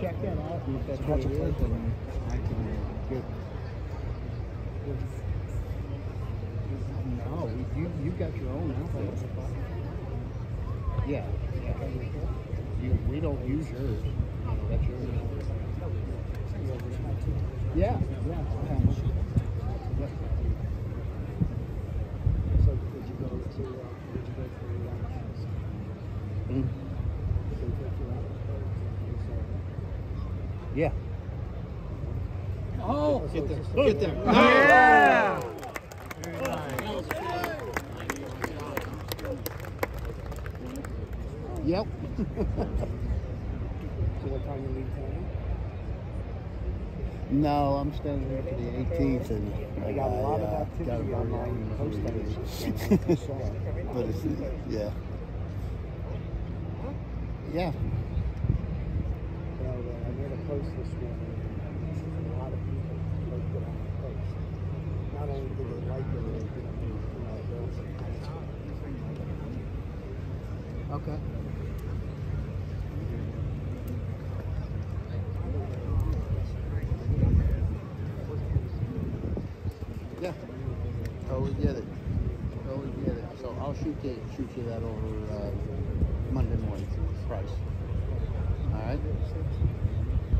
check that out if that's what it is, then I can get. No, you, you got your own outfit. Yeah, yeah. You, we don't use yours. That's yours. Yeah, yeah. Yep. So did you go to, uh, did you go for the, uh, Mm. did they take you out? Yeah. Oh, Get there. Boom. Get there. Yeah. Yep. So what time you leave town? No, I'm standing here for the 18th, and I I got a lot of uh, activity got a on my post baby. But it's yeah, yeah. Well, uh, I made a post this morning. A lot of people liked it on the post. Not only did they like it, they did it, you know, there was a comment. Okay. Yeah. Totally get it. Totally get it. So I'll shoot you shoot you that over uh, Monday morning. Price. All right.